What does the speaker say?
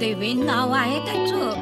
देवी नाव आहे त्याचं.